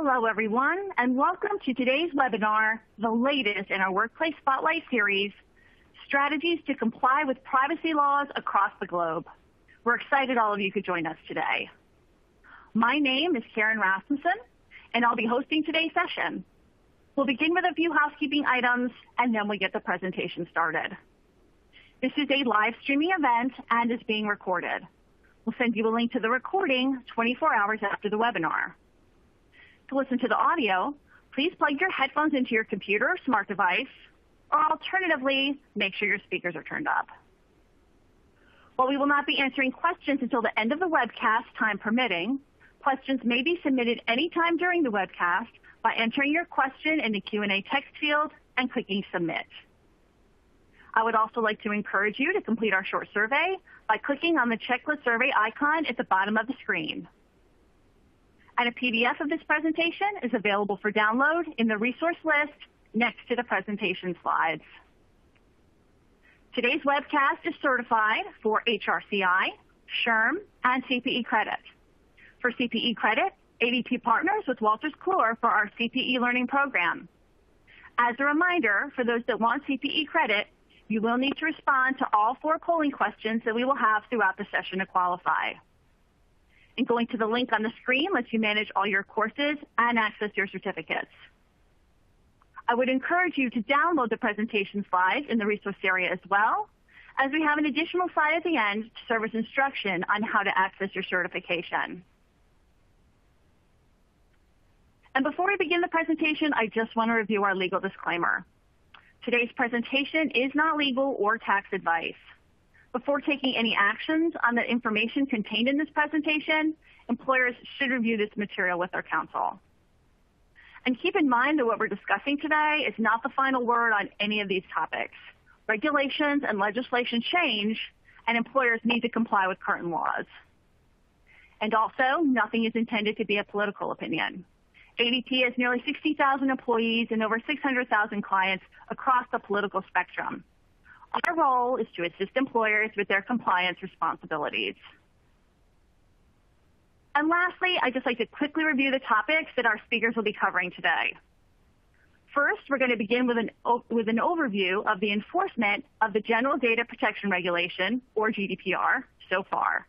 Hello, everyone, and welcome to today's webinar, the latest in our Workplace Spotlight series, Strategies to Comply with Privacy Laws Across the Globe. We're excited all of you could join us today. My name is Karen Rasmussen, and I'll be hosting today's session. We'll begin with a few housekeeping items, and then we'll get the presentation started. This is a live streaming event and is being recorded. We'll send you a link to the recording 24 hours after the webinar. To listen to the audio, please plug your headphones into your computer or smart device, or alternatively, make sure your speakers are turned up. While we will not be answering questions until the end of the webcast, time permitting, questions may be submitted anytime during the webcast by entering your question in the Q&A text field and clicking Submit. I would also like to encourage you to complete our short survey by clicking on the checklist survey icon at the bottom of the screen. And a PDF of this presentation is available for download in the resource list next to the presentation slides. Today's webcast is certified for HRCI, SHRM, and CPE credit. For CPE credit, ADP partners with Wolters Kluwer for our CPE learning program. As a reminder, for those that want CPE credit, you will need to respond to all four polling questions that we will have throughout the session to qualify. And going to the link on the screen lets you manage all your courses and access your certificates. I would encourage you to download the presentation slides in the resource area as well, as we have an additional slide at the end to serve as instruction on how to access your certification. And before we begin the presentation, I just want to review our legal disclaimer. Today's presentation is not legal or tax advice. Before taking any actions on the information contained in this presentation, employers should review this material with their counsel. And keep in mind that what we're discussing today is not the final word on any of these topics. Regulations and legislation change, and employers need to comply with current laws. And also, nothing is intended to be a political opinion. ADP has nearly 60,000 employees and over 600,000 clients across the political spectrum. Our role is to assist employers with their compliance responsibilities. And lastly, I'd just like to quickly review the topics that our speakers will be covering today. First, we're going to begin with an, with an overview of the enforcement of the General Data Protection Regulation, or GDPR, so far.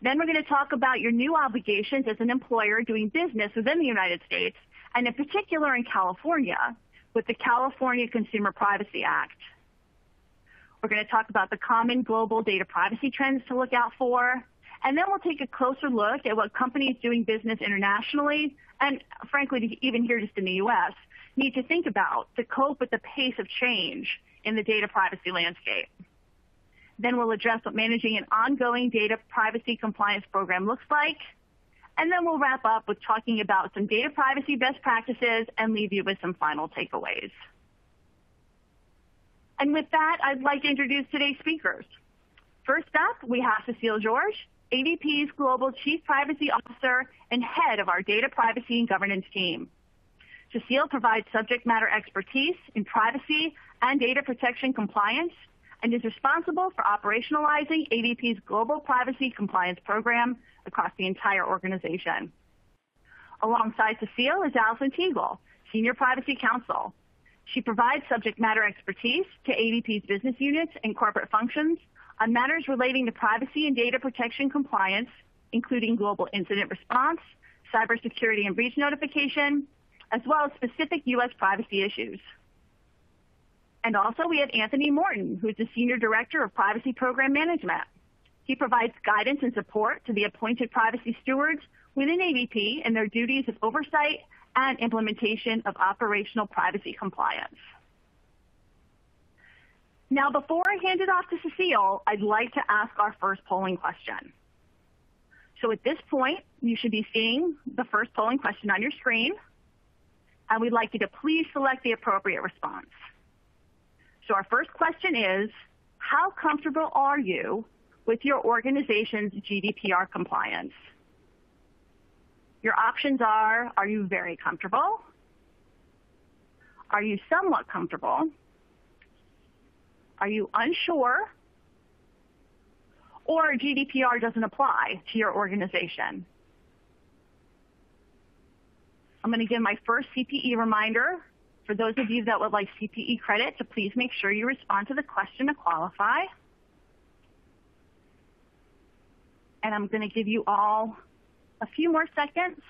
Then we're going to talk about your new obligations as an employer doing business within the United States, and in particular in California, with the California Consumer Privacy Act. We're going to talk about the common global data privacy trends to look out for, and then we'll take a closer look at what companies doing business internationally, and frankly, even here just in the U.S., need to think about to cope with the pace of change in the data privacy landscape. Then we'll address what managing an ongoing data privacy compliance program looks like. And then we'll wrap up with talking about some data privacy best practices and leave you with some final takeaways. And with that, I'd like to introduce today's speakers. First up, we have Cecile Georges, ADP's Global Chief Privacy Officer and head of our Data Privacy and Governance team. Cecile provides subject matter expertise in privacy and data protection compliance and is responsible for operationalizing ADP's global privacy compliance program across the entire organization. Alongside Cecile is Allison Teagle, Senior Privacy Counsel. She provides subject matter expertise to ADP's business units and corporate functions on matters relating to privacy and data protection compliance, including global incident response, cybersecurity and breach notification, as well as specific U.S. privacy issues. And also we have Anthony Morton, who is the Senior Director of Privacy Program Management. He provides guidance and support to the appointed privacy stewards within ADP in their duties of oversight and implementation of operational privacy compliance. Now, before I hand it off to Cecile, I'd like to ask our first polling question. So at this point, you should be seeing the first polling question on your screen, and we'd like you to please select the appropriate response. So our first question is, how comfortable are you with your organization's GDPR compliance? Your options are, are you very comfortable? Are you somewhat comfortable? Are you unsure? Or GDPR doesn't apply to your organization? I'm going to give my first CPE reminder. For those of you that would like CPE credit, to please make sure you respond to the question to qualify. And I'm going to give you all a few more seconds.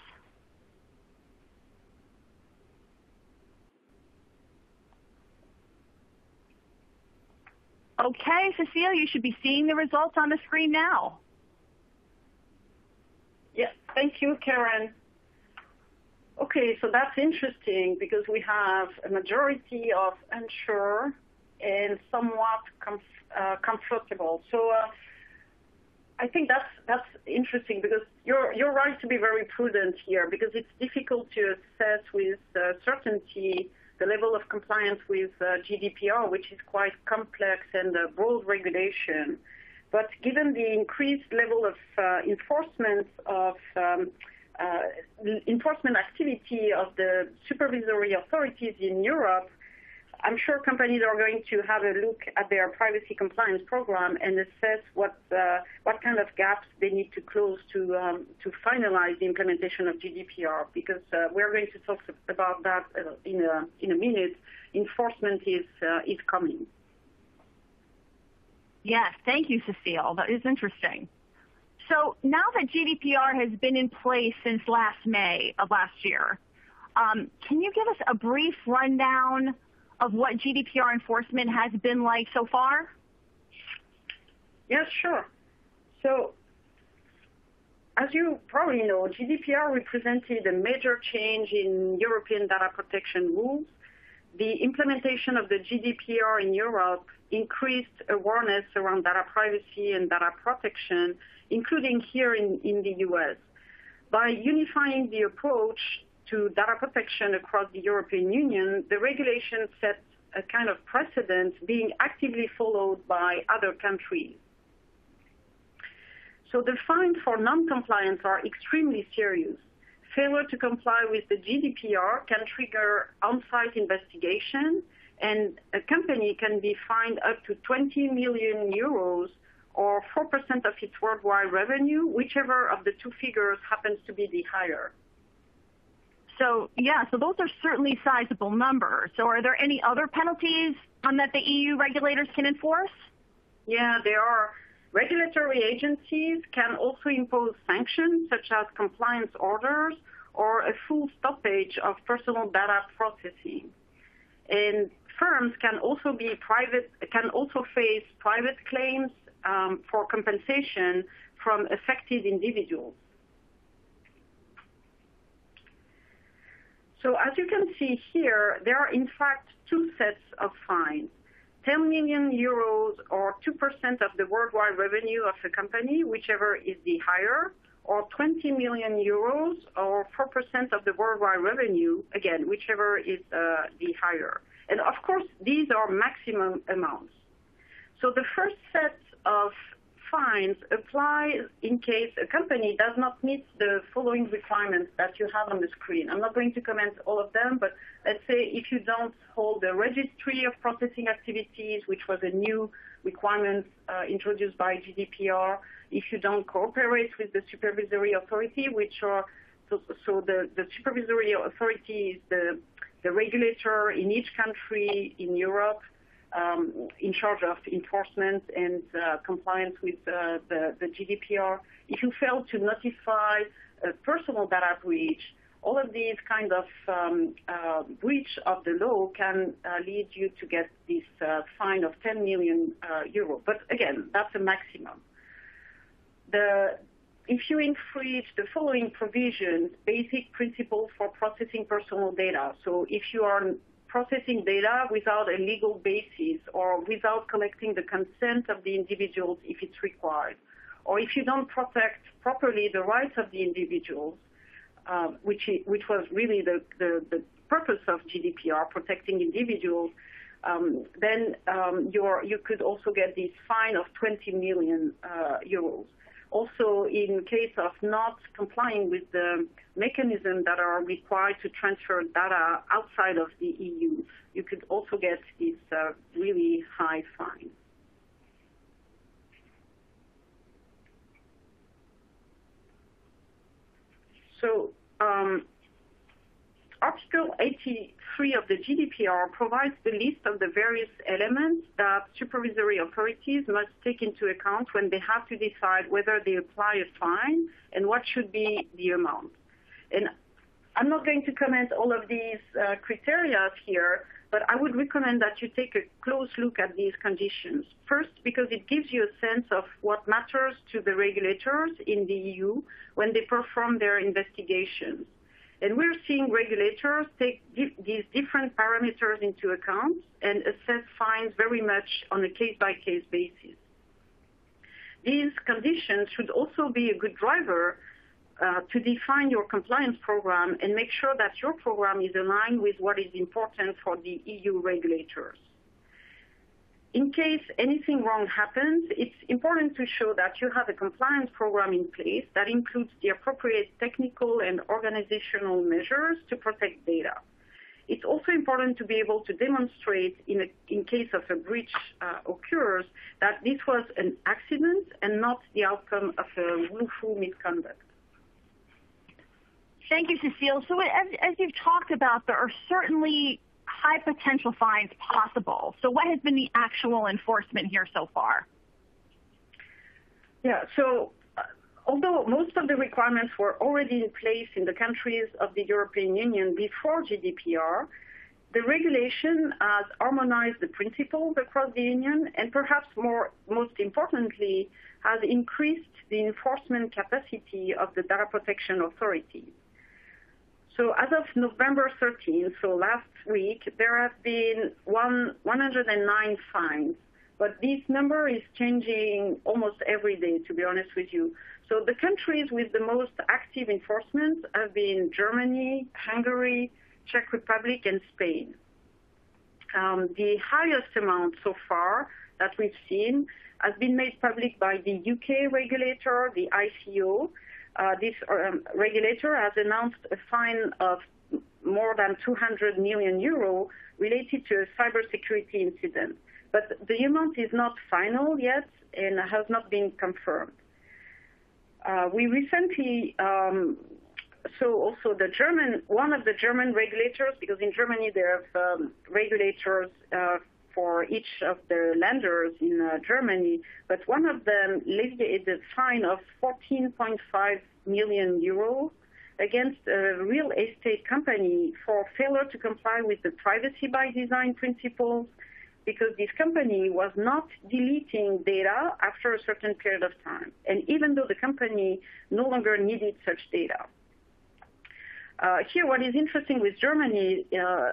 Okay, Cecile, you should be seeing the results on the screen now. Yes, thank you, Karen. Okay, so that's interesting because we have a majority of unsure and somewhat uh, comfortable. So uh, I think that's that's interesting because you're you're right to be very prudent here because it's difficult to assess with uh, certainty the level of compliance with uh, GDPR, which is quite complex and uh, broad regulation. But given the increased level of uh, enforcement of um, uh, enforcement activity of the supervisory authorities in Europe, I'm sure companies are going to have a look at their privacy compliance program and assess what uh, what kind of gaps they need to close to um, to finalize the implementation of GDPR. Because uh, we're going to talk about that uh, in a in a minute. Enforcement is uh, is coming. Yes, thank you, Cecile. That is interesting. So now that GDPR has been in place since last May of last year, um, can you give us a brief rundown of what GDPR enforcement has been like so far? Yes, sure. So as you probably know, GDPR represented a major change in European data protection rules. The implementation of the GDPR in Europe increased awareness around data privacy and data protection, including here in, in the US. By unifying the approach to data protection across the European Union, the regulation sets a kind of precedent being actively followed by other countries. So the fines for non-compliance are extremely serious. Failure to comply with the GDPR can trigger on-site investigation, and a company can be fined up to 20 million euros or 4% of its worldwide revenue, whichever of the two figures happens to be the higher. So yeah, so those are certainly sizable numbers. So are there any other penalties um, that the EU regulators can enforce? Yeah, there are. Regulatory agencies can also impose sanctions such as compliance orders or a full stoppage of personal data processing. And firms can also be private can also face private claims um, for compensation from affected individuals. So as you can see here, there are in fact two sets of fines. 10 million euros or 2% of the worldwide revenue of a company, whichever is the higher, or 20 million euros or 4% of the worldwide revenue, again, whichever is uh, the higher. And of course, these are maximum amounts. So the first set of fines apply in case a company does not meet the following requirements that you have on the screen. I'm not going to comment all of them, but let's say if you don't hold a registry of processing activities, which was a new requirement uh, introduced by GDPR, if you don't cooperate with the supervisory authority, which are so, so the, the supervisory authority is the, the regulator in each country in Europe in charge of enforcement and uh, compliance with uh, the, GDPR. If you fail to notify a personal data breach, all of these kind of um, uh, breach of the law can uh, lead you to get this uh, fine of 10 million uh, euro. But again, that's a maximum. The, if you infringe the following provisions, basic principle for processing personal data. So if you are processing data without a legal basis or without collecting the consent of the individuals if it's required, or if you don't protect properly the rights of the individuals, uh, which, which was really the, the, the, purpose of GDPR, protecting individuals, um, then um, you could also get this fine of 20 million uh, euros. Also, in case of not complying with the mechanisms that are required to transfer data outside of the EU, you could also get this uh, really high fine. So um, Article 83 of the GDPR provides the list of the various elements that supervisory authorities must take into account when they have to decide whether they apply a fine and what should be the amount. And I'm not going to comment all of these uh, criteria here, but I would recommend that you take a close look at these conditions. First, because it gives you a sense of what matters to the regulators in the EU when they perform their investigations. And we're seeing regulators take these different parameters into account and assess fines very much on a case-by-case basis. These conditions should also be a good driver uh, to define your compliance program and make sure that your program is aligned with what is important for the EU regulators. In case anything wrong happens, it's important to show that you have a compliance program in place that includes the appropriate technical and organizational measures to protect data. It's also important to be able to demonstrate in, a, in case of a breach uh, occurs that this was an accident and not the outcome of a willful misconduct. Thank you, Cecile. So as, as you've talked about, there are certainly high potential fines possible. So what has been the actual enforcement here so far? Yeah, so uh, although most of the requirements were already in place in the countries of the European Union before GDPR, the regulation has harmonized the principles across the Union and perhaps more, most importantly, has increased the enforcement capacity of the data protection authorities. So as of November 13th, so last week, there have been one, 109 fines, but this number is changing almost every day, to be honest with you. So the countries with the most active enforcement have been Germany, Hungary, Czech Republic, and Spain. Um, the highest amount so far that we've seen has been made public by the UK regulator, the ICO, this um, regulator has announced a fine of more than 200 million euro related to a cybersecurity incident. But the amount is not final yet and has not been confirmed. Uh, we recently um, saw also the German, one of the German regulators, because in Germany there are um, regulators uh, for each of the lenders in uh, Germany, but one of them levied a fine of 14.5 million euros against a real estate company for failure to comply with the privacy by design principles because this company was not deleting data after a certain period of time. And even though the company no longer needed such data. Uh, here, what is interesting with Germany, uh,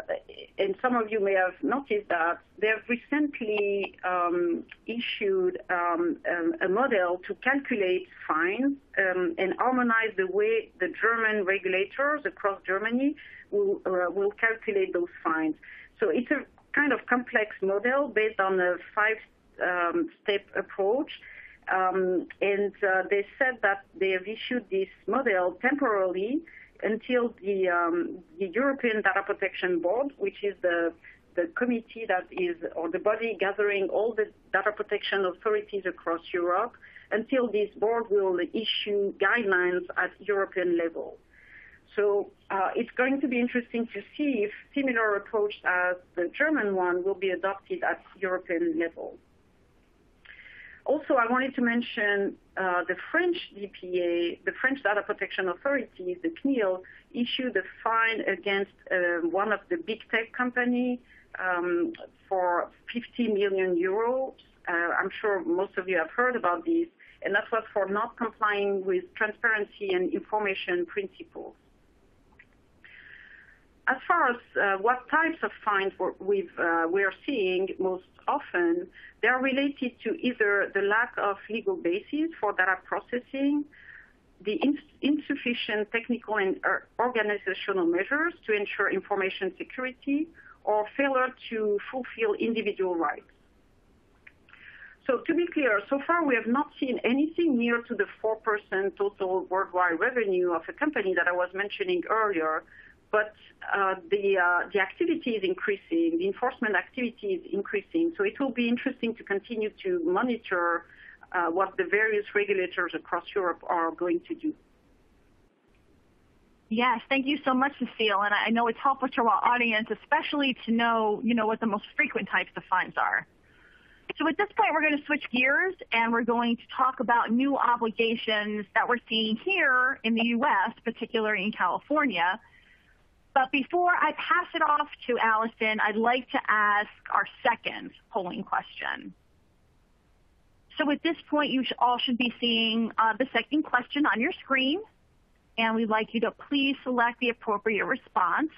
and some of you may have noticed that, they have recently um, issued um, um, a model to calculate fines and harmonize the way the German regulators across Germany will, uh, will calculate those fines. So it's a kind of complex model based on a five-step approach. And they said that they have issued this model temporarily until the, um, the European Data Protection Board, which is the, the committee that is, or the body gathering all the data protection authorities across Europe, until this board will issue guidelines at European level. So uh, it's going to be interesting to see if similar approach as the German one will be adopted at European level. Also, I wanted to mention uh, the French DPA, the French Data Protection Authority, the CNIL, issued a fine against uh, one of the big tech company um, for 50 million euros. Uh, I'm sure most of you have heard about this, and that was for not complying with transparency and information principles. As far as uh, what types of fines we uh, seeing most often, they are related to either the lack of legal basis for data processing, the insufficient technical and uh, organizational measures to ensure information security, or failure to fulfill individual rights. So to be clear, so far we have not seen anything near to the 4% total worldwide revenue of a company that I was mentioning earlier, the, uh, the activity is increasing, the enforcement activity is increasing. So it will be interesting to continue to monitor uh, what the various regulators across Europe are going to do. Yes, thank you so much, Cecile. And I know it's helpful to our audience, especially to know, you know, what the most frequent types of fines are. So at this point, we're going to switch gears and we're going to talk about new obligations that we're seeing here in the U.S., particularly in California. But before I pass it off to Allison, I'd like to ask our second polling question. So at this point, you all should be seeing uh, the second question on your screen and we'd like you to please select the appropriate response.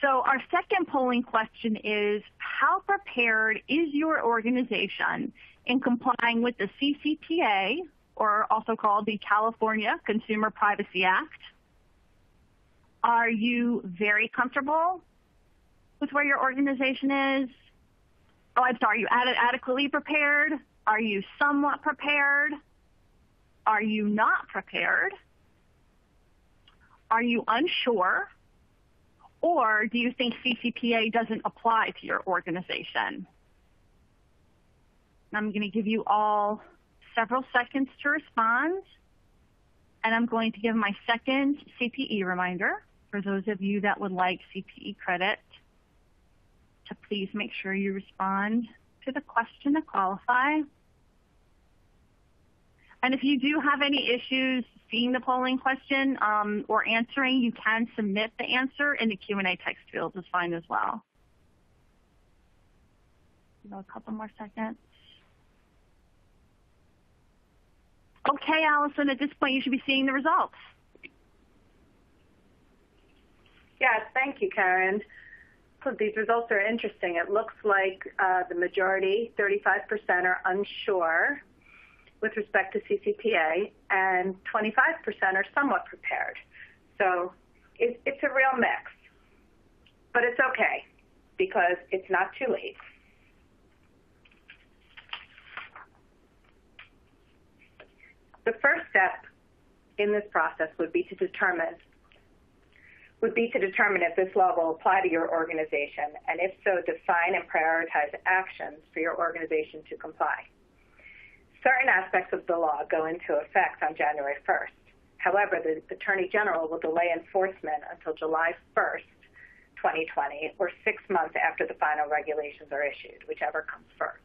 So our second polling question is, how prepared is your organization in complying with the CCPA, or also called the California Consumer Privacy Act? Are you very comfortable with where your organization is? Oh, I'm sorry, are you adequately prepared? Are you somewhat prepared? Are you not prepared? Are you unsure? Or do you think CCPA doesn't apply to your organization? I'm going to give you all several seconds to respond. And I'm going to give my second CPE reminder for those of you that would like CPE credit to please make sure you respond to the question to qualify. And if you do have any issues seeing the polling question um, or answering, you can submit the answer in the Q&A text field is fine as well. a couple more seconds. Okay, Allison, at this point you should be seeing the results. Yes, thank you, Karen. So these results are interesting. It looks like uh, the majority, 35%, are unsure with respect to CCPA, and 25% are somewhat prepared. So it, it's a real mix. But it's okay because it's not too late. The first step in this process would be to determine would be to determine if this law will apply to your organization, and if so, define and prioritize actions for your organization to comply. Certain aspects of the law go into effect on January 1st. However, the Attorney General will delay enforcement until July 1st, 2020, or six months after the final regulations are issued, whichever comes first.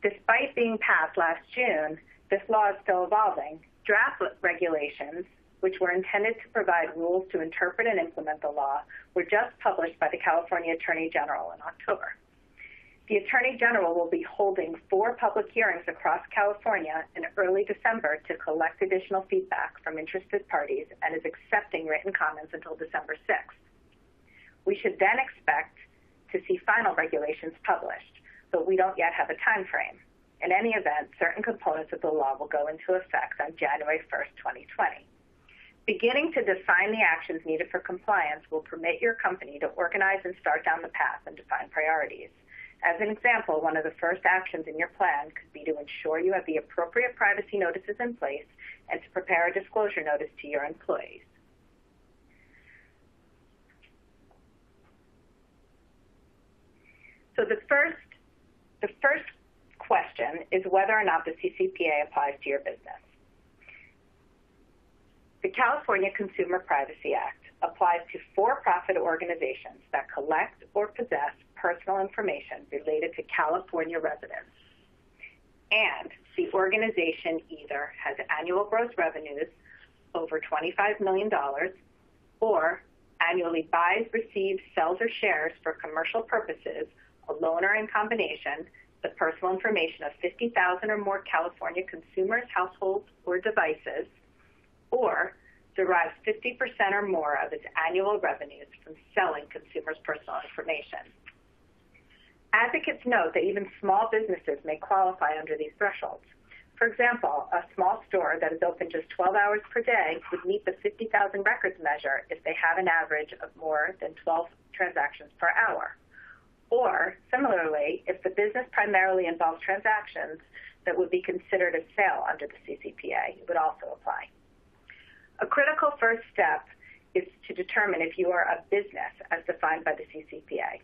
Despite being passed last June, this law is still evolving. Draft regulations, which were intended to provide rules to interpret and implement the law, were just published by the California Attorney General in October. The Attorney General will be holding four public hearings across California in early December to collect additional feedback from interested parties and is accepting written comments until December 6th. We should then expect to see final regulations published, but we don't yet have a time frame. In any event, certain components of the law will go into effect on January 1st, 2020. Beginning to define the actions needed for compliance will permit your company to organize and start down the path and define priorities. As an example, one of the first actions in your plan could be to ensure you have the appropriate privacy notices in place and to prepare a disclosure notice to your employees. So the first, the first question is whether or not the CCPA applies to your business. The California Consumer Privacy Act applies to for-profit organizations that collect or possess personal information related to California residents. And the organization either has annual gross revenues over $25 million or annually buys, receives, sells, or shares for commercial purposes, alone or in combination, the personal information of 50,000 or more California consumers, households, or devices, or derives 50% or more of its annual revenues from selling consumers' personal information. Advocates note that even small businesses may qualify under these thresholds. For example, a small store that is open just 12 hours per day would meet the 50,000 records measure if they have an average of more than 12 transactions per hour. Or, similarly, if the business primarily involves transactions that would be considered a sale under the CCPA, it would also apply. A critical first step is to determine if you are a business as defined by the CCPA.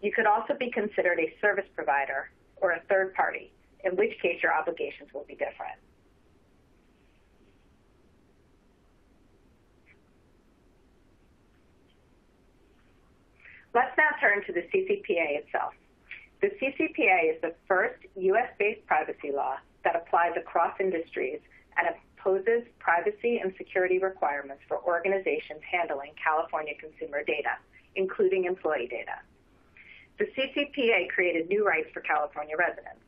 You could also be considered a service provider or a third party, in which case your obligations will be different. Let's now turn to the CCPA itself. The CCPA is the first U.S.-based privacy law that applies across industries and imposes privacy and security requirements for organizations handling California consumer data, including employee data. The CCPA created new rights for California residents.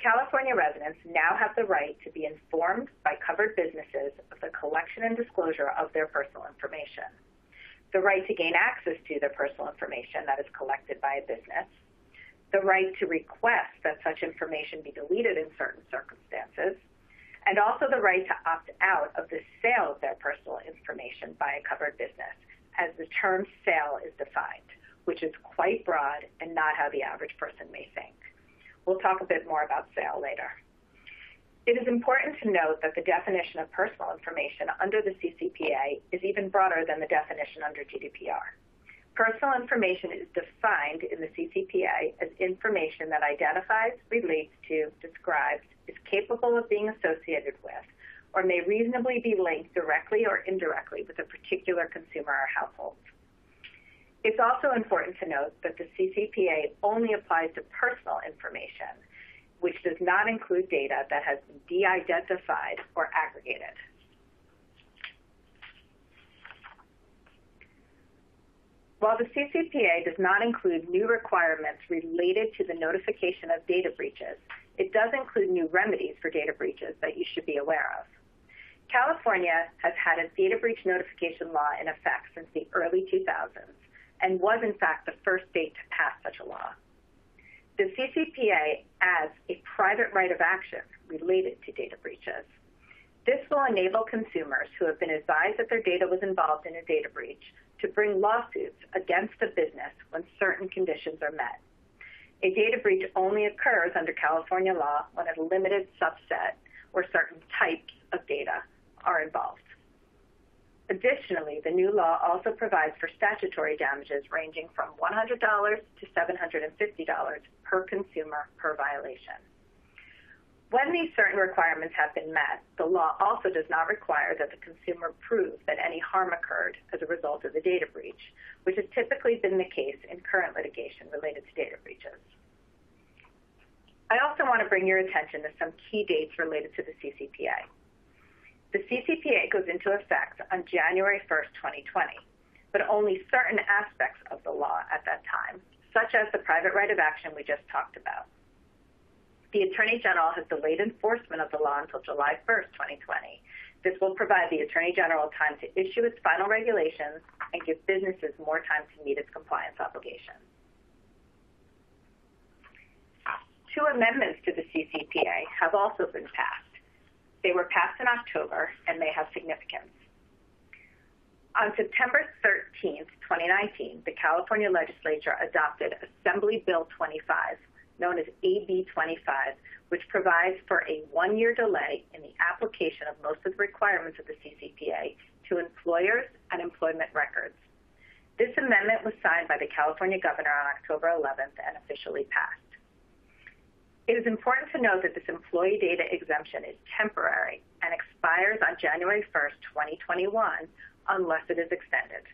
California residents now have the right to be informed by covered businesses of the collection and disclosure of their personal information, the right to gain access to their personal information that is collected by a business, the right to request that such information be deleted in certain circumstances, and also the right to opt out of the sale of their personal information by a covered business, as the term sale is defined, which is quite broad and not how the average person may think. We'll talk a bit more about sale later. It is important to note that the definition of personal information under the CCPA is even broader than the definition under GDPR. Personal information is defined in the CCPA as information that identifies, relates to, describes, is capable of being associated with, or may reasonably be linked directly or indirectly with a particular consumer or household. It's also important to note that the CCPA only applies to personal information, which does not include data that has been de-identified or aggregated. While the CCPA does not include new requirements related to the notification of data breaches, it does include new remedies for data breaches that you should be aware of. California has had a data breach notification law in effect since the early 2000s and was in fact the first state to pass such a law. The CCPA adds a private right of action related to data breaches. This will enable consumers who have been advised that their data was involved in a data breach to bring lawsuits against a business when certain conditions are met. A data breach only occurs under California law when a limited subset or certain types of data are involved. Additionally, the new law also provides for statutory damages ranging from $100 to $750 per consumer per violation. When these certain requirements have been met, the law also does not require that the consumer prove that any harm occurred as a result of the data breach, which has typically been the case in current litigation related to data breaches. I also want to bring your attention to some key dates related to the CCPA. The CCPA goes into effect on January 1st, 2020, but only certain aspects of the law at that time, such as the private right of action we just talked about. The Attorney General has delayed enforcement of the law until July 1st, 2020. This will provide the Attorney General time to issue its final regulations and give businesses more time to meet its compliance obligations. Two amendments to the CCPA have also been passed. They were passed in October and they have significance. On September 13th, 2019, the California legislature adopted Assembly Bill 25, known as AB 25, which provides for a one-year delay in the application of most of the requirements of the CCPA to employers and employment records. This amendment was signed by the California governor on October 11th and officially passed. It is important to note that this employee data exemption is temporary and expires on January 1st, 2021, unless it is extended.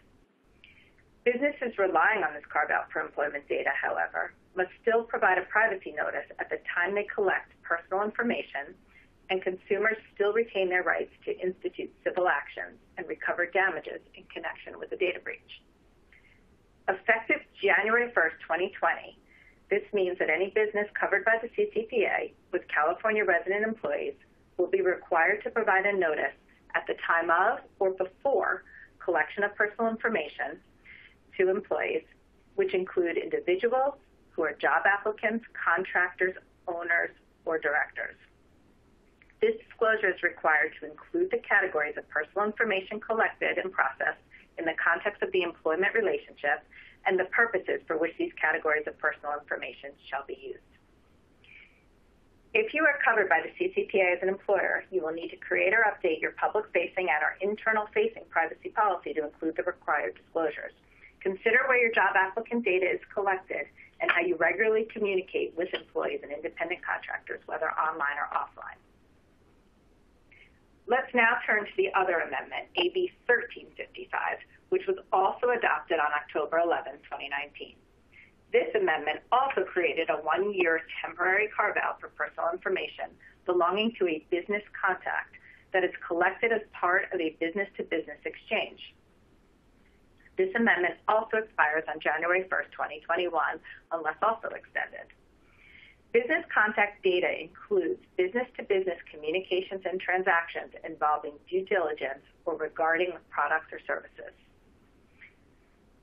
Businesses relying on this carve-out for employment data, however, must still provide a privacy notice at the time they collect personal information, and consumers still retain their rights to institute civil actions and recover damages in connection with a data breach. Effective January 1st, 2020, this means that any business covered by the CCPA with California resident employees will be required to provide a notice at the time of or before collection of personal information to employees, which include individuals, who are job applicants, contractors, owners, or directors. This disclosure is required to include the categories of personal information collected and processed in the context of the employment relationship and the purposes for which these categories of personal information shall be used. If you are covered by the CCPA as an employer, you will need to create or update your public-facing and or internal-facing privacy policy to include the required disclosures. Consider where your job applicant data is collected and how you regularly communicate with employees and independent contractors, whether online or offline. Let's now turn to the other amendment, AB 1355, which was also adopted on October 11, 2019. This amendment also created a one-year temporary carve-out for personal information belonging to a business contact that is collected as part of a business-to-business exchange. This amendment also expires on January 1st, 2021, unless also extended. Business contact data includes business-to-business communications and transactions involving due diligence or regarding products or services.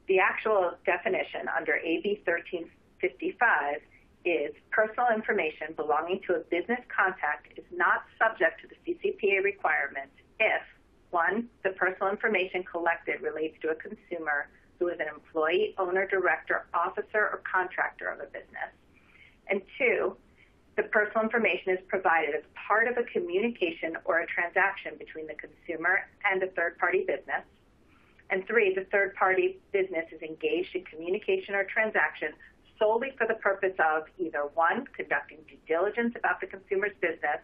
The actual definition under AB 1355 is personal information belonging to a business contact is not subject to the CCPA requirements if, one, the personal information collected relates to a consumer who is an employee, owner, director, officer, or contractor of a business, and two, the personal information is provided as part of a communication or a transaction between the consumer and a third-party business, and three, the third-party business is engaged in communication or transaction solely for the purpose of either one, conducting due diligence about the consumer's business,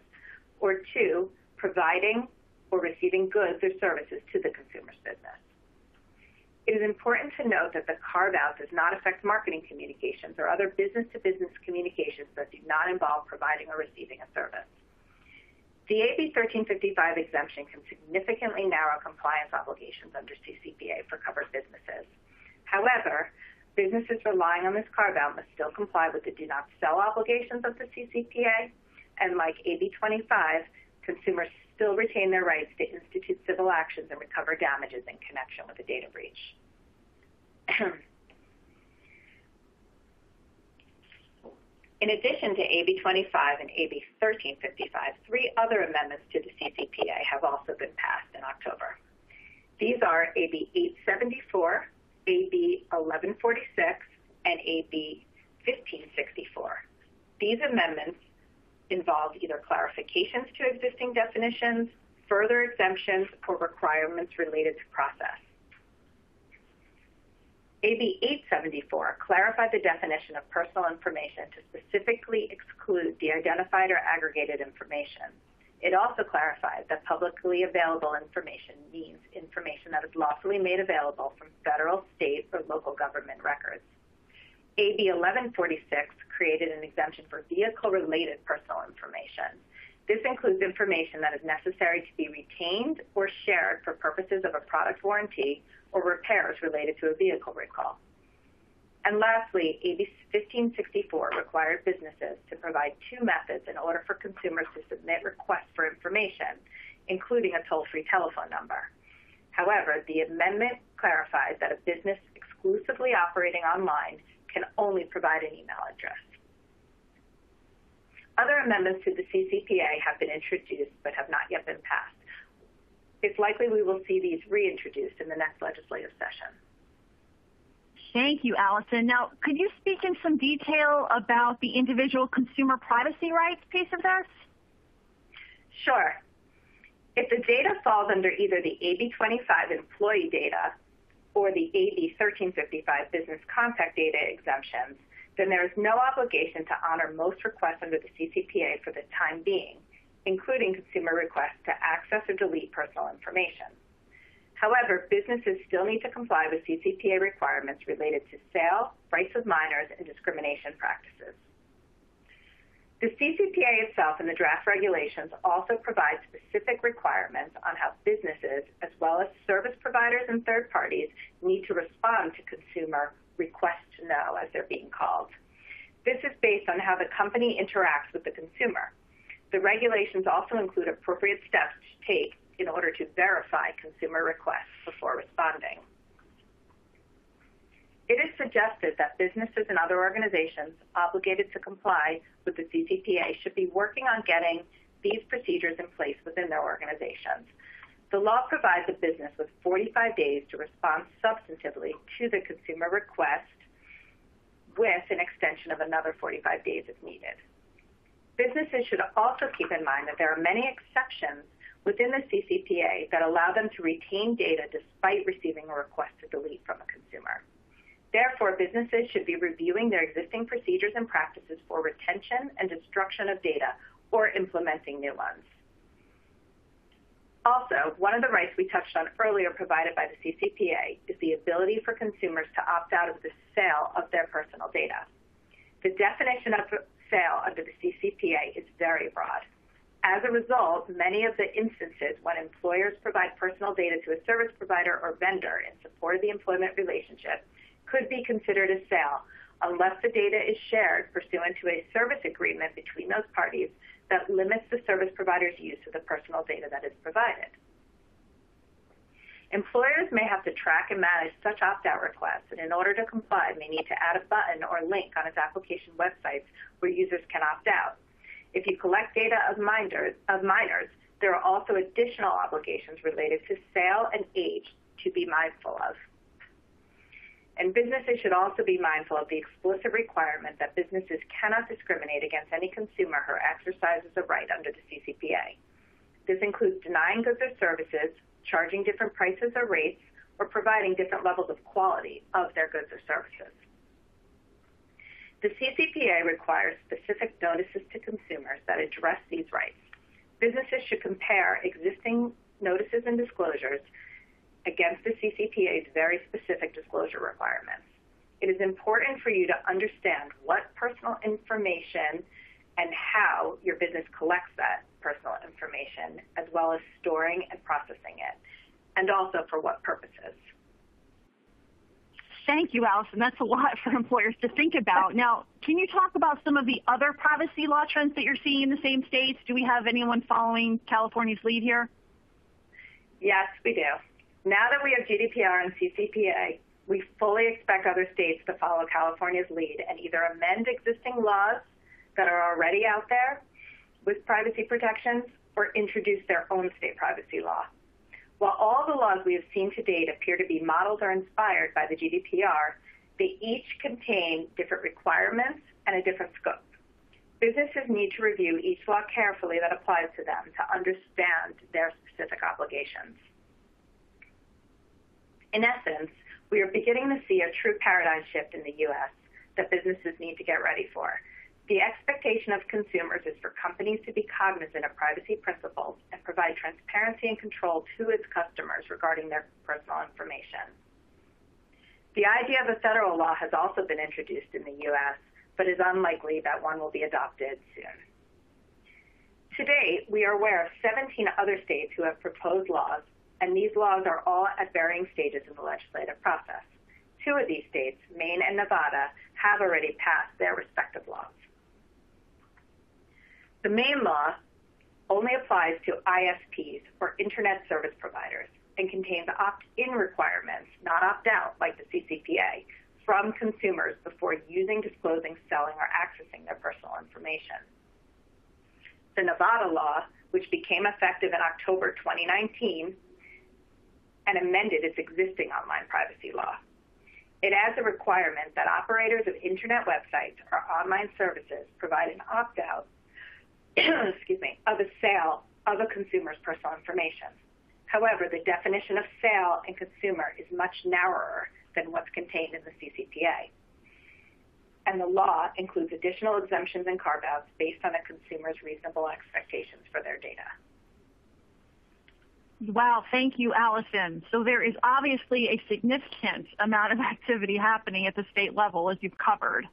or two, providing or receiving goods or services to the consumer's business. It is important to note that the carve-out does not affect marketing communications or other business-to-business communications that do not involve providing or receiving a service. The AB 1355 exemption can significantly narrow compliance obligations under CCPA for covered businesses. However, businesses relying on this carve-out must still comply with the do not sell obligations of the CCPA, and like AB 25, consumers still retain their rights to institute civil actions and recover damages in connection with a data breach. In addition to AB 25 and AB 1355, three other amendments to the CCPA have also been passed in October. These are AB 874, AB 1146, and AB 1564. These amendments involve either clarifications to existing definitions, further exemptions, or requirements related to process. AB 874 clarified the definition of personal information to specifically exclude de-identified or aggregated information. It also clarified that publicly available information means information that is lawfully made available from federal, state, or local government records. AB 1146 created an exemption for vehicle-related personal information. This includes information that is necessary to be retained or shared for purposes of a product warranty or repairs related to a vehicle recall. And lastly, AB 1564 required businesses to provide two methods in order for consumers to submit requests for information, including a toll-free telephone number. However, the amendment clarifies that a business exclusively operating online can only provide an email address. Other amendments to the CCPA have been introduced but have not yet been passed. It's likely we will see these reintroduced in the next legislative session. Thank you, Allison. Now, could you speak in some detail about the individual consumer privacy rights piece of this? Sure. If the data falls under either the AB 25 employee data or the AB 1355 business contact data exemptions, then there is no obligation to honor most requests under the CCPA for the time being, including consumer requests to access or delete personal information. However, businesses still need to comply with CCPA requirements related to sale, rights of minors, and discrimination practices. The CCPA itself and the draft regulations also provide specific requirements on how businesses, as well as service providers and third parties, need to respond to consumer requests to know, as they're being called. This is based on how the company interacts with the consumer. The regulations also include appropriate steps to take in order to verify consumer requests before responding. It is suggested that businesses and other organizations obligated to comply with the CCPA should be working on getting these procedures in place within their organizations. The law provides a business with 45 days to respond substantively to the consumer request with an extension of another 45 days if needed. Businesses should also keep in mind that there are many exceptions within the CCPA that allow them to retain data despite receiving a request to delete from a consumer. Therefore, businesses should be reviewing their existing procedures and practices for retention and destruction of data or implementing new ones. Also, one of the rights we touched on earlier provided by the CCPA is the ability for consumers to opt out of the sale of their personal data. The definition of sale under the CCPA is very broad. As a result, many of the instances when employers provide personal data to a service provider or vendor in support of the employment relationship could be considered a sale unless the data is shared pursuant to a service agreement between those parties that limits the service provider's use of the personal data that is provided. Employers may have to track and manage such opt-out requests, and in order to comply, may need to add a button or link on its application websites where users can opt out. If you collect data of minors, of minors, there are also additional obligations related to sale and age to be mindful of. And businesses should also be mindful of the explicit requirement that businesses cannot discriminate against any consumer who exercises a right under the CCPA. This includes denying goods or services, charging different prices or rates, or providing different levels of quality of their goods or services. The CCPA requires specific notices to consumers that address these rights. Businesses should compare existing notices and disclosures against the CCPA's very specific disclosure requirements. It is important for you to understand what personal information and how your business collects that personal information, as well as storing and processing it, and also for what purposes. Thank you, Allison. That's a lot for employers to think about. Now, can you talk about some of the other privacy law trends that you're seeing in the same states? Do we have anyone following California's lead here? Yes, we do. Now that we have GDPR and CCPA, we fully expect other states to follow California's lead and either amend existing laws that are already out there with privacy protections or introduce their own state privacy law. While all the laws we have seen to date appear to be modeled or inspired by the GDPR, they each contain different requirements and a different scope. Businesses need to review each law carefully that applies to them to understand their specific obligations. In essence, we are beginning to see a true paradigm shift in the U.S. that businesses need to get ready for. The expectation of consumers is for companies to be cognizant of privacy principles and provide transparency and control to its customers regarding their personal information. The idea of a federal law has also been introduced in the U.S., but is unlikely that one will be adopted soon. To date, we are aware of 17 other states who have proposed laws and these laws are all at varying stages in the legislative process. Two of these states, Maine and Nevada, have already passed their respective laws. The Maine law only applies to ISPs or internet service providers and contains opt-in requirements, not opt-out like the CCPA, from consumers before using, disclosing, selling, or accessing their personal information. The Nevada law, which became effective in October 2019, and amended its existing online privacy law. It adds a requirement that operators of internet websites or online services provide an opt-out excuse me, of a sale of a consumer's personal information. However, the definition of sale and consumer is much narrower than what's contained in the CCPA. And the law includes additional exemptions and carve-outs based on a consumer's reasonable expectations for their data. Wow, thank you, Allison. So there is obviously a significant amount of activity happening at the state level, as you've covered.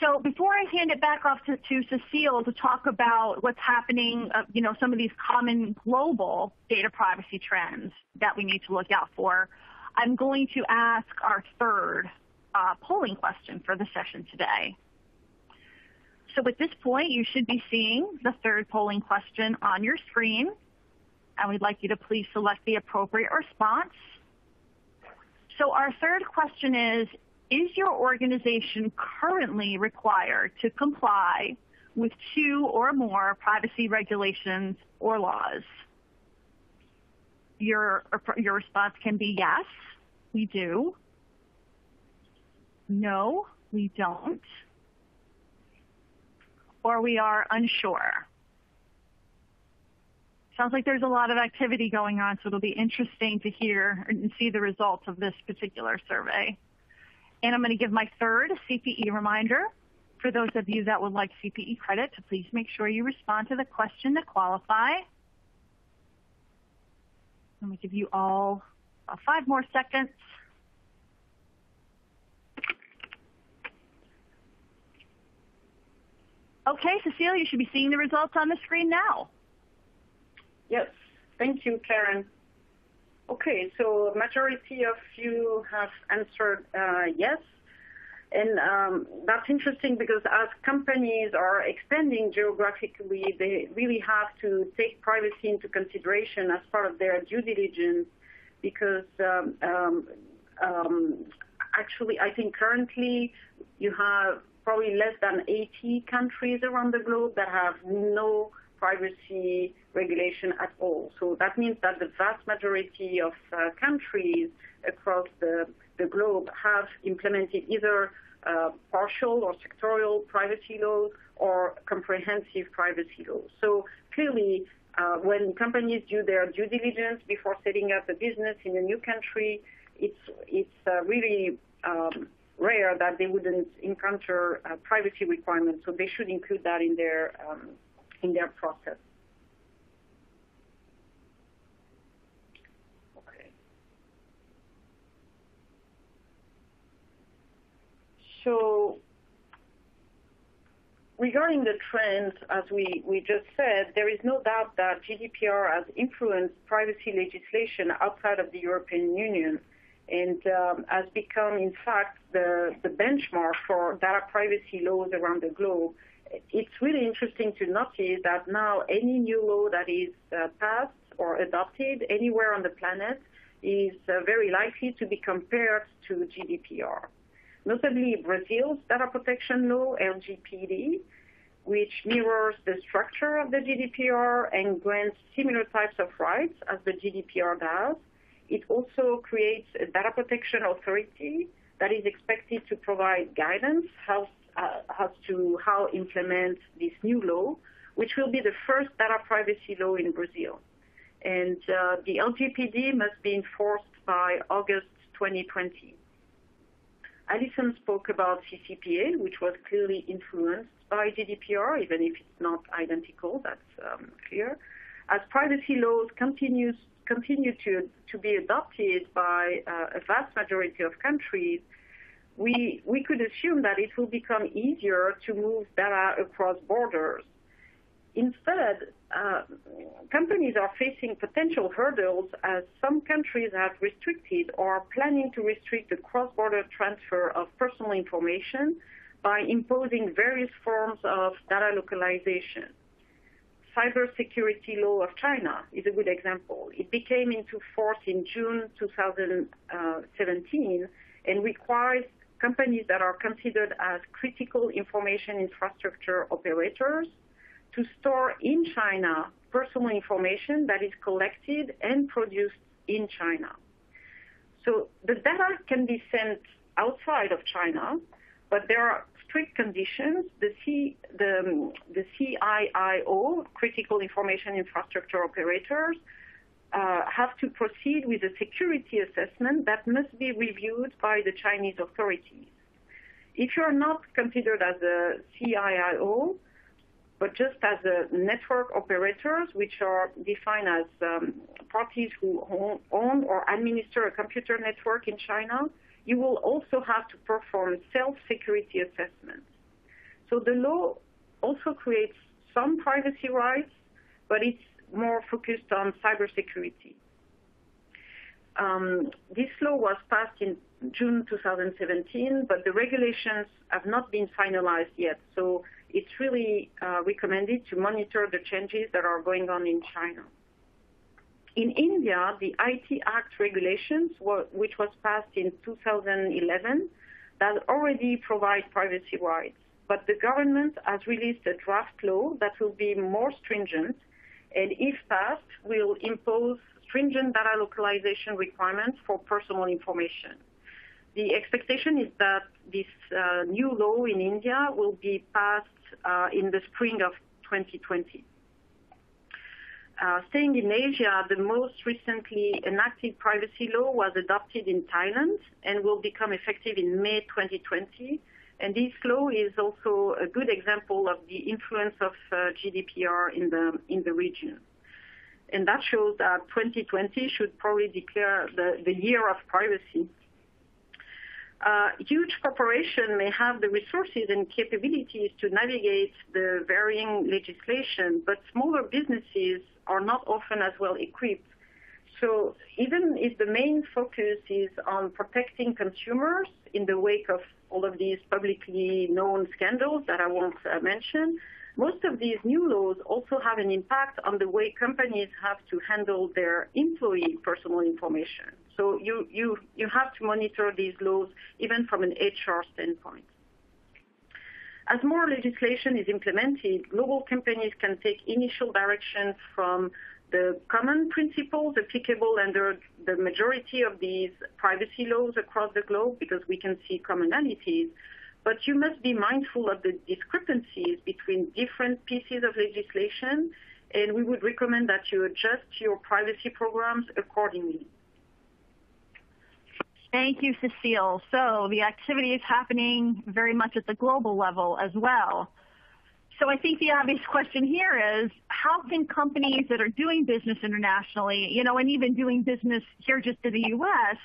So before I hand it back off to, to Cecile to talk about what's happening, uh, you know, some of these common global data privacy trends that we need to look out for, I'm going to ask our third uh, polling question for the session today. So at this point, you should be seeing the third polling question on your screen and we'd like you to please select the appropriate response. So our third question is, is your organization currently required to comply with two or more privacy regulations or laws? Your, your response can be yes, we do. No, we don't. Or we are unsure. Sounds like there's a lot of activity going on, so it'll be interesting to hear and see the results of this particular survey. And I'm going to give my third CPE reminder. For those of you that would like CPE credit, to please make sure you respond to the question to qualify. Let me give you all uh, five more seconds. Okay, Cecile, you should be seeing the results on the screen now. Yes. Thank you, Karen. Okay, so majority of you have answered uh, yes. And um, that's interesting because as companies are expanding geographically, they really have to take privacy into consideration as part of their due diligence because um, um, um actually, I think currently you have probably less than 80 countries around the globe that have no privacy regulation at all. So that means that the vast majority of uh, countries across the, the globe have implemented either uh, partial or sectorial privacy laws or comprehensive privacy laws. So clearly, uh, when companies do their due diligence before setting up a business in a new country, it's it's uh, really um, rare that they wouldn't encounter uh, privacy requirements. So they should include that in their um, in their process. Okay. So regarding the trends, as we, just said, there is no doubt that GDPR has influenced privacy legislation outside of the European Union and um, has become, in fact, the, the benchmark for data privacy laws around the globe it's really interesting to notice that now any new law that is uh, passed or adopted anywhere on the planet is uh, very likely to be compared to GDPR. Notably, Brazil's data protection law, LGPD, which mirrors the structure of the GDPR and grants similar types of rights as the GDPR does. It also creates a data protection authority that is expected to provide guidance, uh, as to how implement this new law, which will be the first data privacy law in Brazil. And uh, the LGPD must be enforced by August 2020. Allison spoke about CCPA, which was clearly influenced by GDPR, even if it's not identical, that's um, clear. As privacy laws continues, continue to, to be adopted by uh, a vast majority of countries, we, we could assume that it will become easier to move data across borders. Instead, uh, companies are facing potential hurdles as some countries have restricted or are planning to restrict the cross-border transfer of personal information by imposing various forms of data localization. Cybersecurity law of China is a good example. It became into force in June 2017 and requires companies that are considered as critical information infrastructure operators to store in China personal information that is collected and produced in China. So the data can be sent outside of China, but there are strict conditions. The, C, the, the CIIO, Critical Information Infrastructure Operators, uh, have to proceed with a security assessment that must be reviewed by the Chinese authorities. If you're not considered as a CIIO, but just as a network operators, which are defined as um, parties who own or administer a computer network in China, you will also have to perform self-security assessments. So the law also creates some privacy rights, but it's more focused on cybersecurity. Um, this law was passed in June 2017, but the regulations have not been finalized yet. So it's really uh, recommended to monitor the changes that are going on in China. In India, the IT Act regulations, which was passed in 2011, that already provide privacy rights. But the government has released a draft law that will be more stringent and if passed, will impose stringent data localization requirements for personal information. The expectation is that this uh, new law in India will be passed in the spring of 2020. Uh, staying in Asia, the most recently enacted privacy law was adopted in Thailand and will become effective in May 2020. And this law is also a good example of the influence of uh, GDPR in the in the region. and that shows that 2020 should probably declare the year of privacy. Uh, huge corporations may have the resources and capabilities to navigate the varying legislation, but smaller businesses are not often as well equipped. So even if the main focus is on protecting consumers in the wake of all of these publicly known scandals that I won't uh, mention, most of these new laws also have an impact on the way companies have to handle their employee personal information. So you, you, you have to monitor these laws even from an HR standpoint. As more legislation is implemented, global companies can take initial direction from the common principles applicable under the majority of these privacy laws across the globe because we can see commonalities but you must be mindful of the discrepancies between different pieces of legislation, and we would recommend that you adjust your privacy programs accordingly. Thank you, Cecile. So the activity is happening very much at the global level as well. So I think the obvious question here is how can companies that are doing business internationally, you know, and even doing business here just in the U.S.,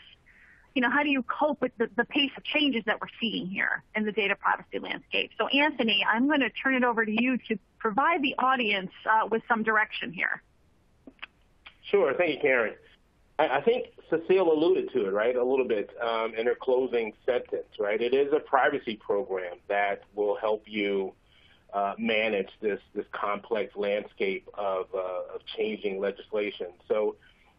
you know, how do you cope with the, the pace of changes that we're seeing here in the data privacy landscape? So Anthony, I'm going to turn it over to you to provide the audience uh, with some direction here. Sure. Thank you, Karen. I, think Cecile alluded to it, right, a little bit um, in her closing sentence, right? It is a privacy program that will help you uh, manage this this complex landscape of, uh, of changing legislation. So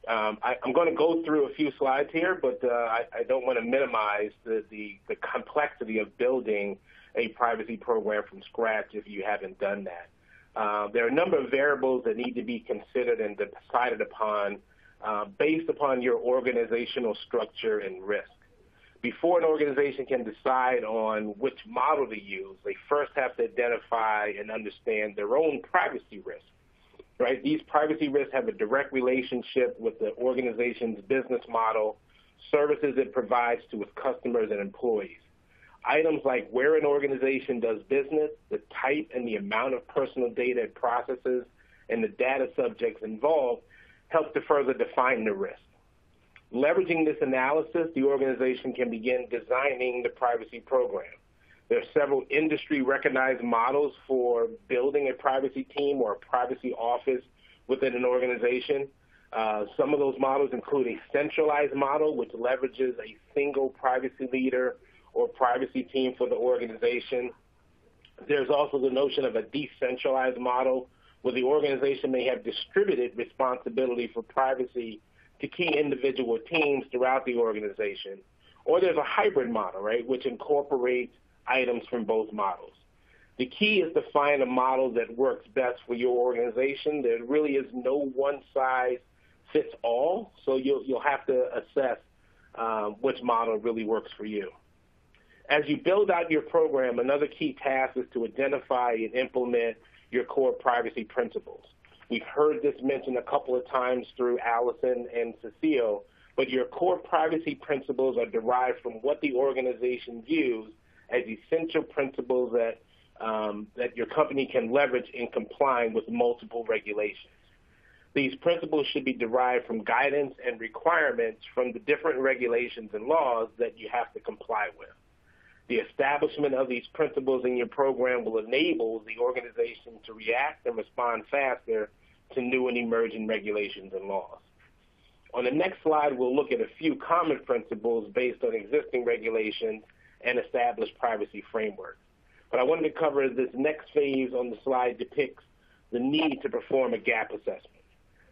um, I, am going to go through a few slides here, but uh, I, I, don't want to minimize the, the, the, complexity of building a privacy program from scratch if you haven't done that. Uh, there are a number of variables that need to be considered and decided upon uh, based upon your organizational structure and risk. Before an organization can decide on which model to use, they first have to identify and understand their own privacy risk right? These privacy risks have a direct relationship with the organization's business model, services it provides to its customers and employees. Items like where an organization does business, the type and the amount of personal data it processes, and the data subjects involved help to further define the risk. Leveraging this analysis, the organization can begin designing the privacy program. There are several industry-recognized models for building a privacy team or a privacy office within an organization. Uh, some of those models include a centralized model, which leverages a single privacy leader or privacy team for the organization. There's also the notion of a decentralized model, where the organization may have distributed responsibility for privacy to key individual teams throughout the organization. Or there's a hybrid model, right, which incorporates items from both models. The key is to find a model that works best for your organization. There really is no one size fits all, so you'll, you'll have to assess um, which model really works for you. As you build out your program, another key task is to identify and implement your core privacy principles. We've heard this mentioned a couple of times through Allison and Cecile, but your core privacy principles are derived from what the organization views as essential principles that um, that your company can leverage in complying with multiple regulations. These principles should be derived from guidance and requirements from the different regulations and laws that you have to comply with. The establishment of these principles in your program will enable the organization to react and respond faster to new and emerging regulations and laws. On the next slide, we'll look at a few common principles based on existing regulations and established privacy frameworks. But I wanted to cover this next phase on the slide depicts the need to perform a gap assessment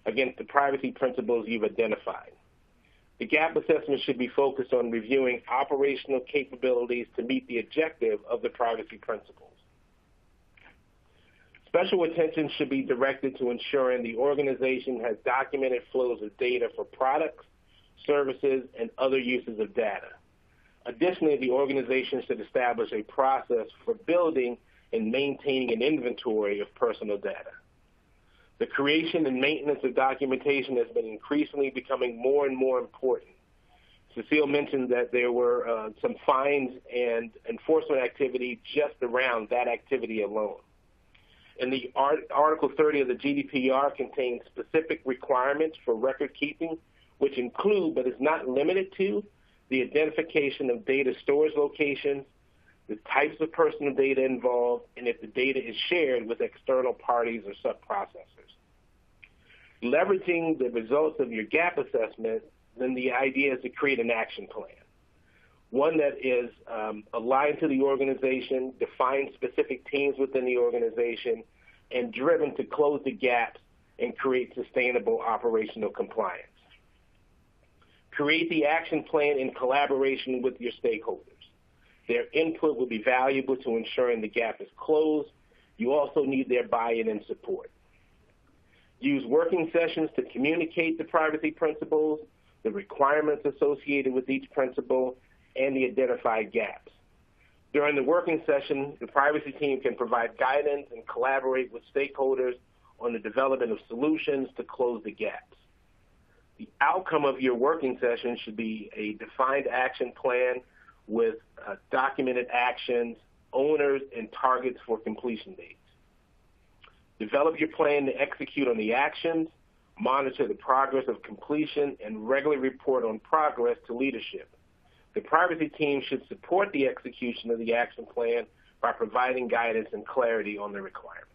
against the privacy principles you've identified. The gap assessment should be focused on reviewing operational capabilities to meet the objective of the privacy principles. Special attention should be directed to ensuring the organization has documented flows of data for products, services, and other uses of data. Additionally, the organization should establish a process for building and maintaining an inventory of personal data. The creation and maintenance of documentation has been increasingly becoming more and more important. Cecile mentioned that there were uh, some fines and enforcement activity just around that activity alone. And the art, Article 30 of the GDPR contains specific requirements for record keeping, which include, but is not limited to, the identification of data storage locations, the types of personal data involved, and if the data is shared with external parties or sub-processors. Leveraging the results of your gap assessment, then the idea is to create an action plan. One that is um, aligned to the organization, defines specific teams within the organization, and driven to close the gaps and create sustainable operational compliance. Create the action plan in collaboration with your stakeholders. Their input will be valuable to ensuring the gap is closed. You also need their buy-in and support. Use working sessions to communicate the privacy principles, the requirements associated with each principle, and the identified gaps. During the working session, the privacy team can provide guidance and collaborate with stakeholders on the development of solutions to close the gaps. The outcome of your working session should be a defined action plan with uh, documented actions, owners, and targets for completion dates. Develop your plan to execute on the actions, monitor the progress of completion, and regularly report on progress to leadership. The privacy team should support the execution of the action plan by providing guidance and clarity on the requirements.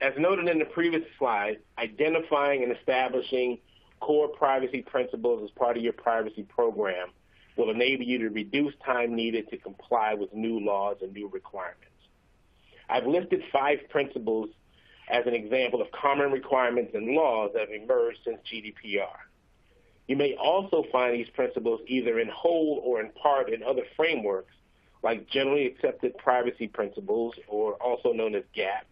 As noted in the previous slide, identifying and establishing core privacy principles as part of your privacy program will enable you to reduce time needed to comply with new laws and new requirements. I've listed five principles as an example of common requirements and laws that have emerged since GDPR. You may also find these principles either in whole or in part in other frameworks like generally accepted privacy principles, or also known as GAP,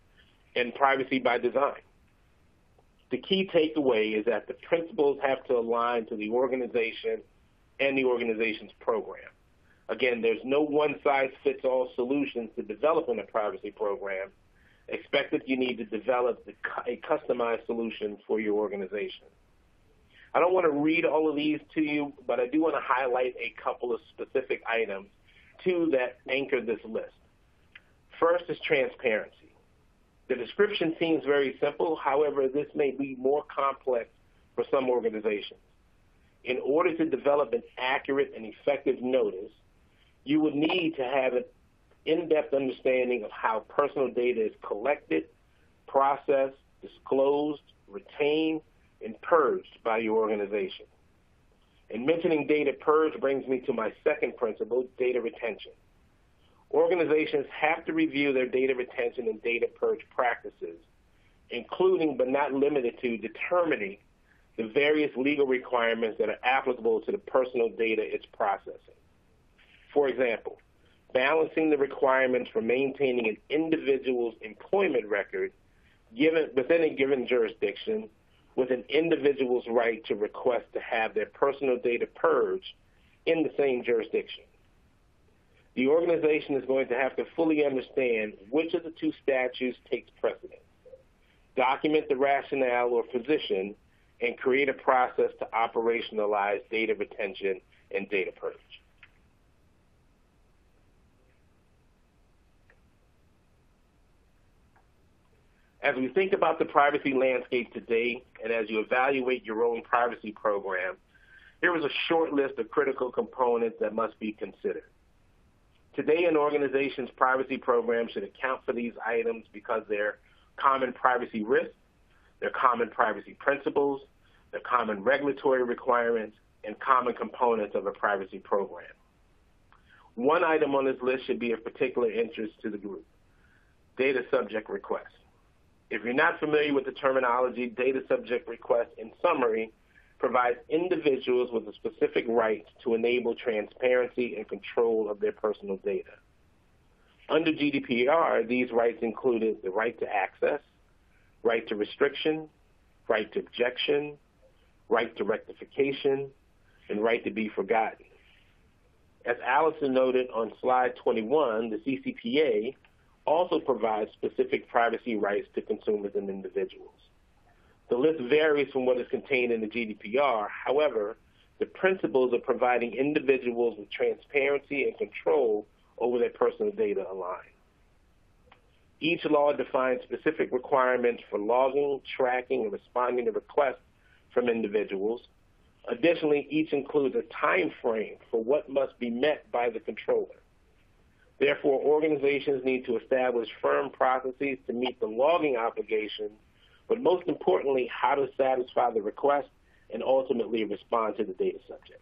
and privacy by design. The key takeaway is that the principles have to align to the organization and the organization's program. Again, there's no one-size-fits-all solution to developing a privacy program. Expect that you need to develop a customized solution for your organization. I don't want to read all of these to you, but I do want to highlight a couple of specific items, two that anchor this list. First is transparency. The description seems very simple. However, this may be more complex for some organizations. In order to develop an accurate and effective notice, you would need to have an in-depth understanding of how personal data is collected, processed, disclosed, retained, and purged by your organization. And mentioning data purge brings me to my second principle, data retention. Organizations have to review their data retention and data purge practices, including but not limited to determining the various legal requirements that are applicable to the personal data it's processing. For example, balancing the requirements for maintaining an individual's employment record given, within a given jurisdiction with an individual's right to request to have their personal data purged in the same jurisdiction the organization is going to have to fully understand which of the two statutes takes precedence, document the rationale or position, and create a process to operationalize data retention and data purge. As we think about the privacy landscape today, and as you evaluate your own privacy program, here is a short list of critical components that must be considered. Today, an organization's privacy program should account for these items because they're common privacy risks, they're common privacy principles, they're common regulatory requirements, and common components of a privacy program. One item on this list should be of particular interest to the group, data subject request. If you're not familiar with the terminology, data subject request in summary provides individuals with a specific right to enable transparency and control of their personal data. Under GDPR, these rights included the right to access, right to restriction, right to objection, right to rectification, and right to be forgotten. As Allison noted on slide 21, the CCPA also provides specific privacy rights to consumers and individuals. The list varies from what is contained in the GDPR. However, the principles of providing individuals with transparency and control over their personal data align. Each law defines specific requirements for logging, tracking, and responding to requests from individuals. Additionally, each includes a time frame for what must be met by the controller. Therefore, organizations need to establish firm processes to meet the logging obligations, but most importantly, how to satisfy the request and ultimately respond to the data subject.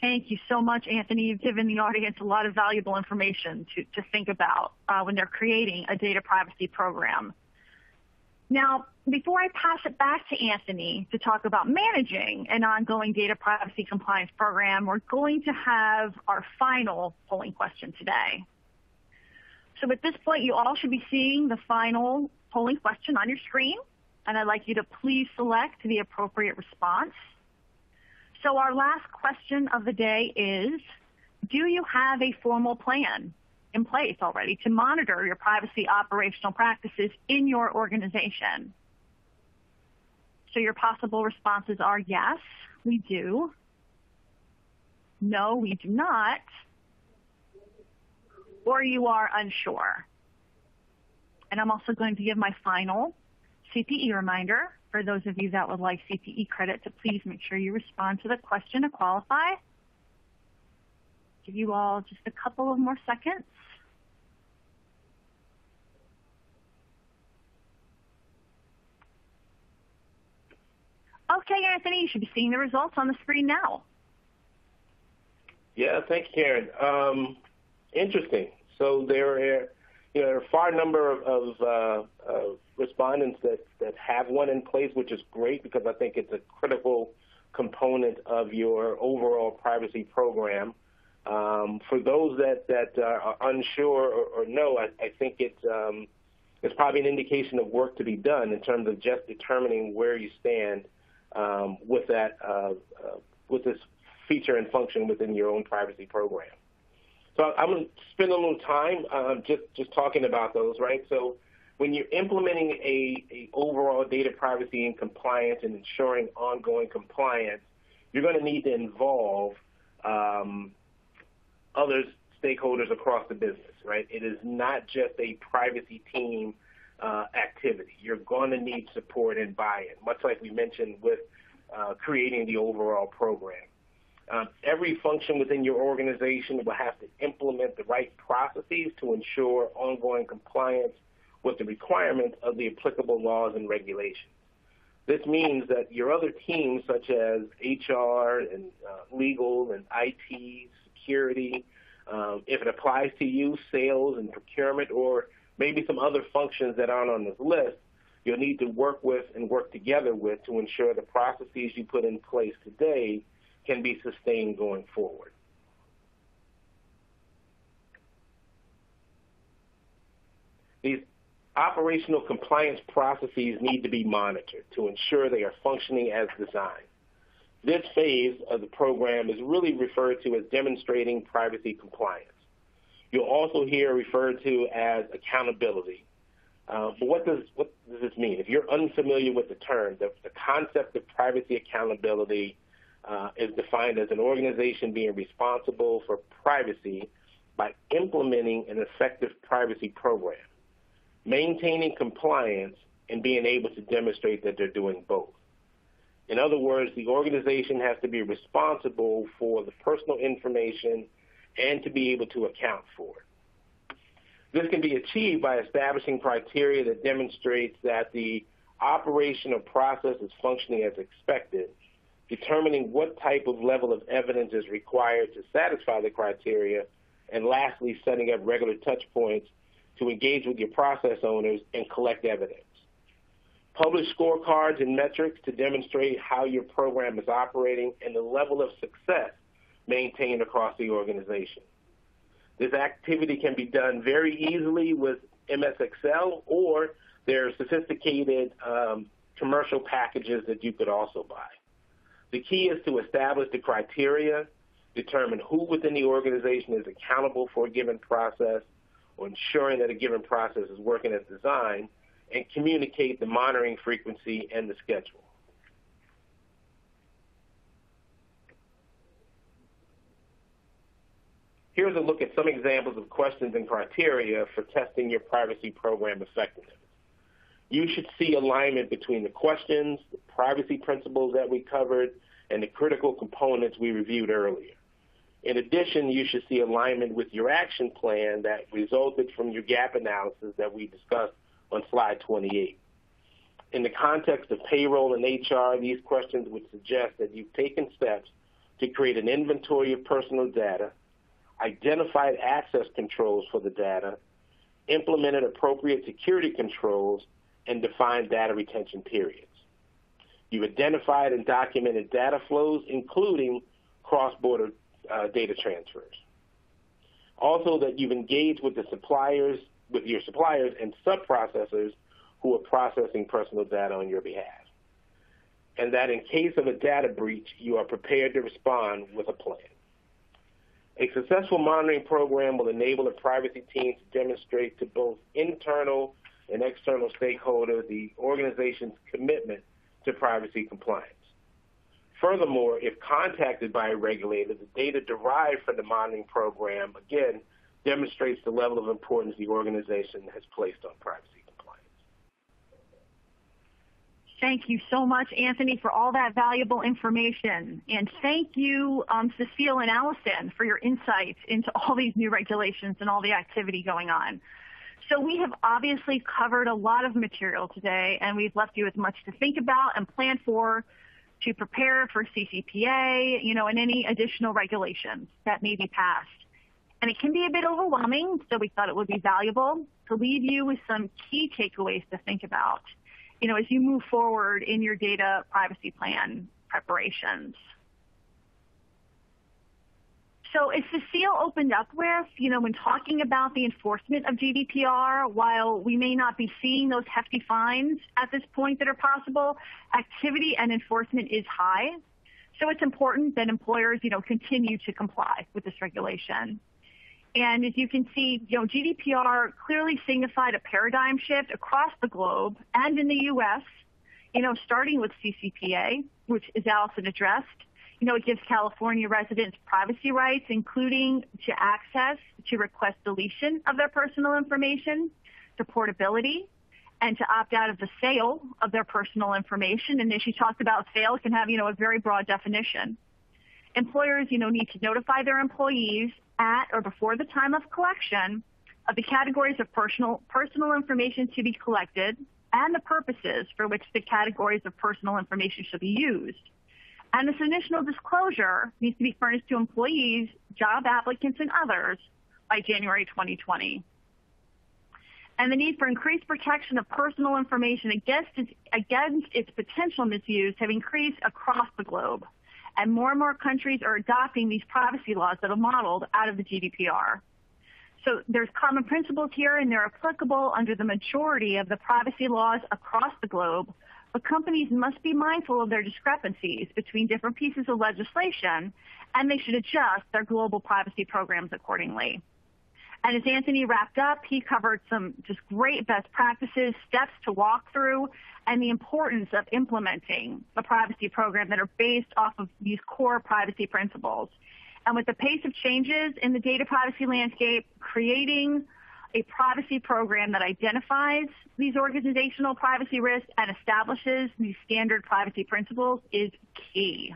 Thank you so much, Anthony. You've given the audience a lot of valuable information to, to think about uh, when they're creating a data privacy program. Now, before I pass it back to Anthony to talk about managing an ongoing data privacy compliance program, we're going to have our final polling question today. So at this point, you all should be seeing the final polling question on your screen, and I'd like you to please select the appropriate response. So our last question of the day is, do you have a formal plan in place already to monitor your privacy operational practices in your organization? So your possible responses are yes, we do. No, we do not. Or you are unsure. And I'm also going to give my final CPE reminder for those of you that would like CPE credit to please make sure you respond to the question to qualify. Give you all just a couple of more seconds. Okay, Anthony, you should be seeing the results on the screen now. Yeah, thank you, Karen. Um, interesting. So there are, a far number of, uh, respondents that, that have one in place, which is great because I think it's a critical component of your overall privacy program. Um, for those that, are unsure or, know, I, think it's, um, it's probably an indication of work to be done in terms of just determining where you stand um, with that uh, uh, with this feature and function within your own privacy program. So I'm going to spend a little time um, just just talking about those, right? So when you're implementing a, a overall data privacy and compliance and ensuring ongoing compliance, you're going to need to involve um, other stakeholders across the business, right? It is not just a privacy team uh, activity. You're going to need support and buy-in, much like we mentioned with uh, creating the overall program. Um, every function within your organization will have to implement the right processes to ensure ongoing compliance with the requirements of the applicable laws and regulations. This means that your other teams, such as HR and uh, legal and IT, security, um, if it applies to you, sales and procurement, or maybe some other functions that aren't on this list, you'll need to work with and work together with to ensure the processes you put in place today can be sustained going forward. These operational compliance processes need to be monitored to ensure they are functioning as designed. This phase of the program is really referred to as demonstrating privacy compliance. You'll also hear referred to as accountability. Uh, but what does what does this mean? If you're unfamiliar with the term, the, the concept of privacy accountability uh, is defined as an organization being responsible for privacy by implementing an effective privacy program maintaining compliance, and being able to demonstrate that they're doing both. In other words, the organization has to be responsible for the personal information and to be able to account for it. This can be achieved by establishing criteria that demonstrates that the operational process is functioning as expected, determining what type of level of evidence is required to satisfy the criteria, and lastly, setting up regular touch points to engage with your process owners and collect evidence. Publish scorecards and metrics to demonstrate how your program is operating and the level of success maintained across the organization. This activity can be done very easily with MS Excel or there are sophisticated um, commercial packages that you could also buy. The key is to establish the criteria, determine who within the organization is accountable for a given process, or ensuring that a given process is working as designed, and communicate the monitoring frequency and the schedule. Here's a look at some examples of questions and criteria for testing your privacy program effectiveness. You should see alignment between the questions, the privacy principles that we covered, and the critical components we reviewed earlier. In addition, you should see alignment with your action plan that resulted from your gap analysis that we discussed on slide 28. In the context of payroll and HR, these questions would suggest that you've taken steps to create an inventory of personal data, identified access controls for the data, implemented appropriate security controls, and define data retention periods. You've identified and documented data flows, including cross-border uh, data transfers. Also, that you've engaged with the suppliers, with your suppliers and sub-processors who are processing personal data on your behalf. And that in case of a data breach, you are prepared to respond with a plan. A successful monitoring program will enable the privacy team to demonstrate to both internal and external stakeholder the organization's commitment to privacy compliance. Furthermore, if contacted by a regulator, the data derived from the monitoring program, again, demonstrates the level of importance the organization has placed on privacy. Compliance. Thank you so much, Anthony, for all that valuable information. And thank you, um, Cecile and Allison, for your insights into all these new regulations and all the activity going on. So we have obviously covered a lot of material today, and we've left you with much to think about and plan for to prepare for CCPA, you know, and any additional regulations that may be passed. And it can be a bit overwhelming, so we thought it would be valuable to leave you with some key takeaways to think about you know, as you move forward in your data privacy plan preparations. So as Cecile opened up with, you know, when talking about the enforcement of GDPR, while we may not be seeing those hefty fines at this point that are possible, activity and enforcement is high. So it's important that employers, you know, continue to comply with this regulation. And as you can see, you know, GDPR clearly signified a paradigm shift across the globe and in the U.S., you know, starting with CCPA, which, as Allison addressed, you know, it gives California residents privacy rights, including to access, to request deletion of their personal information, to portability, and to opt out of the sale of their personal information. And as she talked about, sale can have, you know, a very broad definition. Employers, you know, need to notify their employees at or before the time of collection of the categories of personal, personal information to be collected and the purposes for which the categories of personal information should be used. And this initial disclosure needs to be furnished to employees, job applicants, and others by January 2020. And the need for increased protection of personal information against its, against its potential misuse have increased across the globe and more and more countries are adopting these privacy laws that are modeled out of the GDPR. So there's common principles here, and they're applicable under the majority of the privacy laws across the globe. But companies must be mindful of their discrepancies between different pieces of legislation, and they should adjust their global privacy programs accordingly. And as Anthony wrapped up, he covered some just great best practices, steps to walk through, and the importance of implementing a privacy program that are based off of these core privacy principles. And with the pace of changes in the data privacy landscape, creating a privacy program that identifies these organizational privacy risks and establishes these standard privacy principles is key.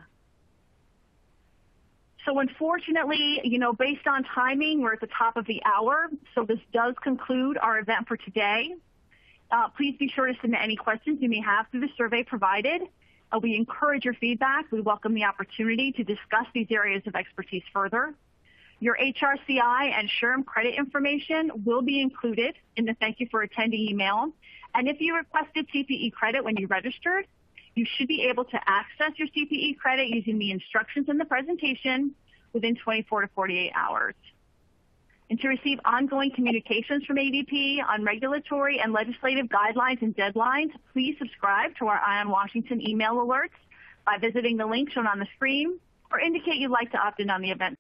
So unfortunately, you know, based on timing, we're at the top of the hour. So this does conclude our event for today. Uh, please be sure to submit any questions you may have through the survey provided. Uh, we encourage your feedback. We welcome the opportunity to discuss these areas of expertise further. Your HRCI and SHRM credit information will be included in the thank you for attending email. And if you requested CPE credit when you registered, you should be able to access your CPE credit using the instructions in the presentation within 24 to 48 hours. And to receive ongoing communications from ADP on regulatory and legislative guidelines and deadlines, please subscribe to our Eye on Washington email alerts by visiting the link shown on the screen or indicate you'd like to opt in on the event